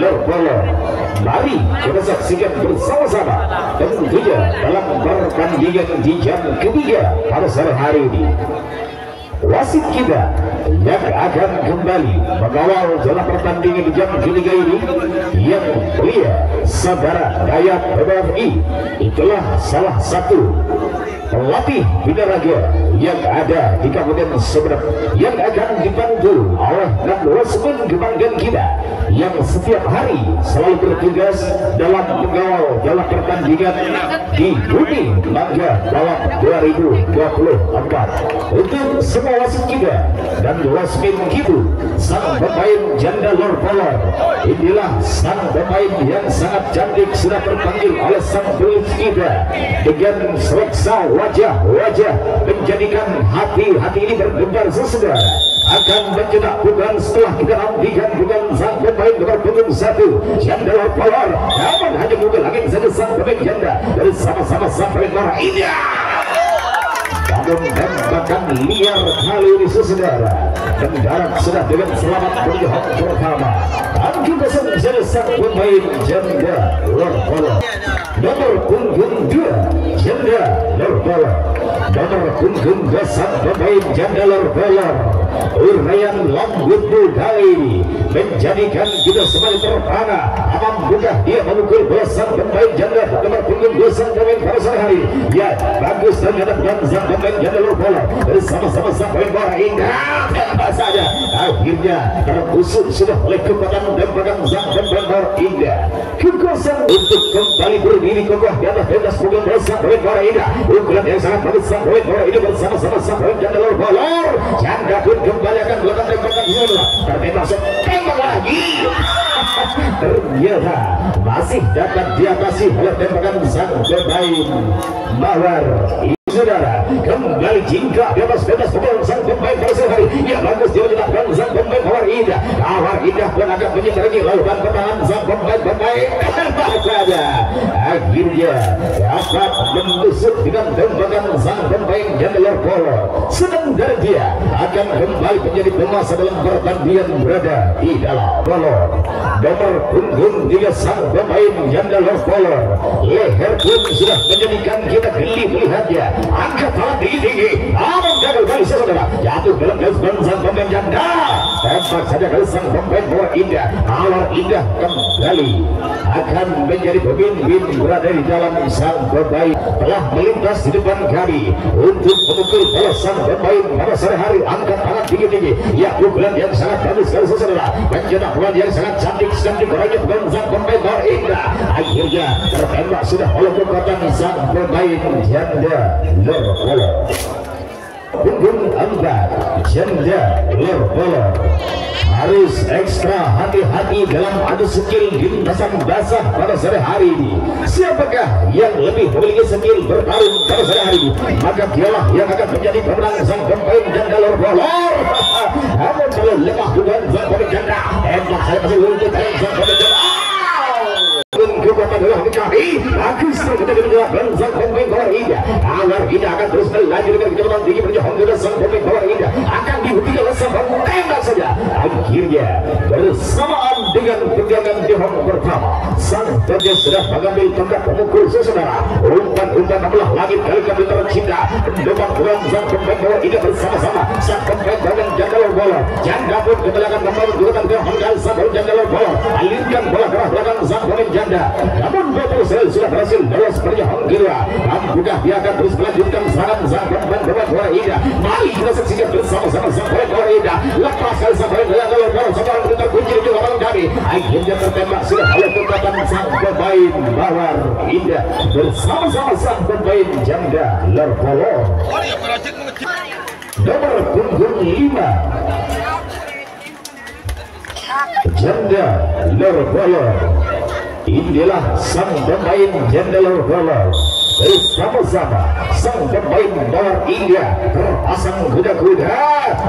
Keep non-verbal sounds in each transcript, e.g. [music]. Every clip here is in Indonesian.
Lorpolo Mari kita saksikan bersama-sama Tentunya dalam pertandingan di jam ketiga pada sore hari ini. Wasit kita yang akan kembali mengawal dalam pertandingan di jam ketiga ini. Yang mulia saudara Dayat PBFI itulah salah satu pelatih binaraga yang ada di Kabupaten Seberang. Yang akan dibantu oleh Nasrul kebanggaan kita. Yang setiap hari selalu bertugas dalam mengawal dalam pertandingan di Bumi Mangga dalam 2024 untuk semua wasit kita dan wasmin kita sang pemain janda Lord Polar inilah sang pemain yang sangat cantik sudah terpanggil oleh sang pelatih kita dengan seleksa wajah-wajah menjadikan hati-hati ini berdebar sesedar akan mencetak bukan setelah kita nantikan bukan sang pemain nomor punggung satu. Lord Polar namun hanya bukan lagi saja sang pemain janda. Dari sama-sama sang pemain India namun tembakan liar kali ini saudara mendarat sudah dengan selamat hak pertama. Dan kita saja sang pemain janda Lord Polar nomor punggung dua janda Lord Polar nomor punggung dua sang pemain janda Lord Polar Uraian lambut kali ini menjadikan kita sebagai terpana. Aman buka dia memukul sang pemain janda. Nomor punggung dua sang pemain pada sore hari. Ya bagus dan dan janda Lord Polar bersama-sama sang pemain bola indah tembak saja akhirnya terbusuk sudah oleh kekuatan tembakan sang pemain bola indah kekuasaan untuk kembali berdiri kokoh di atas pentas punggung bola sang pemain bola indah ukuran yang sangat bagus pemain bola ini bersama-sama sang pemain janda Lord Polar janda pun kembali akan melakukan tembakan semula tertembak tembak lagi ternyata masih dapat diatasi oleh tembakan sang pemain mawar saudara kembali jingkrak di atas mawar indah mawar indah pun menyeberangi lakukan pertahanan sang pemain pemain saja akhirnya dapat menusuk dengan tembakan sang pemain Jandelar Polo. Sementara dia akan kembali menjadi penguasa dalam pertandingan berada di dalam Polo. Nomor punggung tiga sang pemain Jandelar Polo. Leher pun sudah menjadikan kita geli melihatnya. Angkat tangan tinggi-tinggi namun gagal kali saudara. Jatuh dalam garis sang pemain janda tembak saja kali sang bola indah awal indah kembali akan menjadi pemimpin berada di dalam sang pemain. Telah melintas di depan kami untuk memukul bola sang pemain pada sore hari. Angkat tangan tinggi-tinggi. Ya pukulan yang sangat bagus sekali saudara. Mencetak bola yang sangat cantik sedang dikorangi bukan sang pemain bola indah. Akhirnya tertembak sudah oleh kekuatan sang pemain janda lor bola punggung empat janda lor bola harus ekstra hati-hati dalam adu skill lintasan basah pada sore hari ini. Siapakah yang lebih memiliki skill bertarung pada sore hari ini? Maka dialah yang akan menjadi pemenang sang pemain janda lor bola [laughs] namun kalau lemah bukan sang pemain janda enak saya masih untuk sang pemain janda kekuatan adalah mencari bagus kita menjelaskan sang pemain power indah indah akan terus berlanjut dengan kecepatan tinggi menuju Honda sang power indah akan dihentikan oleh sang tembak saja. Akhirnya bersamaan dengan pegangan di hong pertama. Sang pemain sudah mengambil tongkat pemukul saudara umpan-umpan adalah langit kali kami tercinta depan kurang sang power indah bersama-sama. Sang pemain power janda bola janda pun kembali akan membangun dudukan ke Honda sang pemain janda bola alirkan bola ke belakang sang janda. Namun Bapak Sel sudah berhasil lolos seperti Honggila Apakah dia akan terus melanjutkan akhirnya tertembak. Sudah oleh kekuatan sang pemain bawar indah. Bersama-sama sang pemain janda Lerpolo. Nomor punggung lima. Janda Lerpolo. Inilah sang pemain jenderal bola bersama-sama sang pemain bawar India terpasang kuda-kuda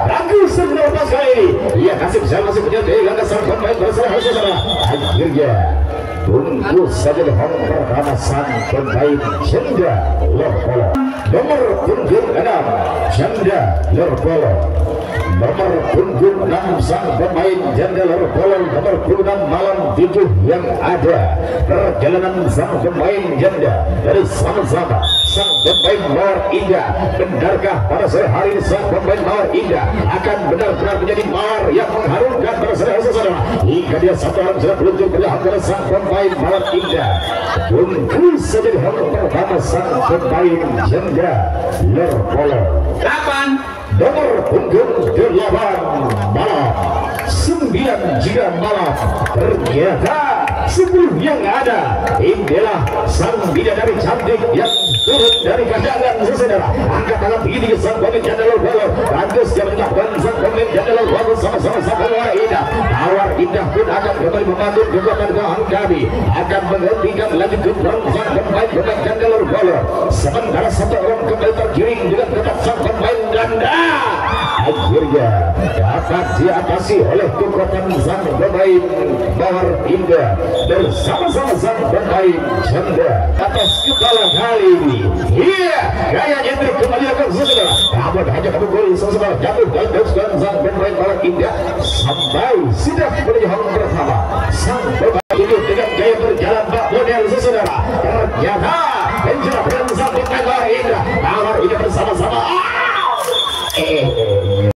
bagus pas kali ini ia kasih saya masih punya ke sang pemain bersama saudara akhirnya tunggu saja hong pertama sang pemain jenda Lorpolo. Nomor punggung enam janda Lorpolo. Nomor punggung 6 sang pemain Jandelar Bolong nomor punggung malam 7 yang ada. Perjalanan sang pemain janda dari sama-sama sang pemain Mawar Indah. Benarkah pada sore hari ini sang pemain Mawar Indah akan benar-benar menjadi Mawar yang mengharumkan pada sore hari saudara? Hingga dia satu orang sudah meluncur pada sang pemain Mawar Indah. Tunggu saja di hari pertama sang pemain janda Lerpolo Kapan? nomor punggung delapan malam. Sembilan jika malam ternyata sepuluh yang ada. Inilah sang bidadari cantik yang turun dari kadangan saudara angkat tangan tinggi ke sang pemimpin bolo lanjut dia menyebabkan sang pemimpin jandalul bolo sama-sama sang Mawar Indah. Mawar Indah pun akan kembali membantu kekuatan kawan kami. Akan menghentikan lagi kekuatan sang pemain pemain jandalul bolo sementara satu orang kembali tergiring dengan dapat diatasi oleh kekuatan sang pemain Mawar Indah bersama-sama sang pemain janda atas kepala kali ini iya gaya nyender kembali akan saudara namun hanya kamu gol saudara jatuh dan dan sang pemain Mawar Indah sampai sudah